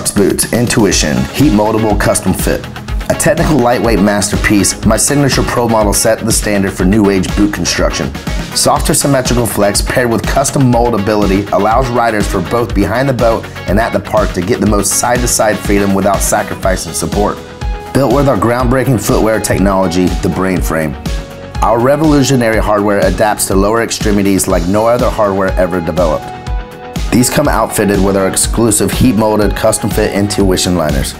Parks boots, Intuition, heat moldable custom fit. A technical lightweight masterpiece, my signature pro model set the standard for new age boot construction. Softer symmetrical flex paired with custom moldability allows riders for both behind the boat and at the park to get the most side to side freedom without sacrificing support. Built with our groundbreaking footwear technology, the Brain Frame. Our revolutionary hardware adapts to lower extremities like no other hardware ever developed. These come outfitted with our exclusive heat molded custom fit intuition liners.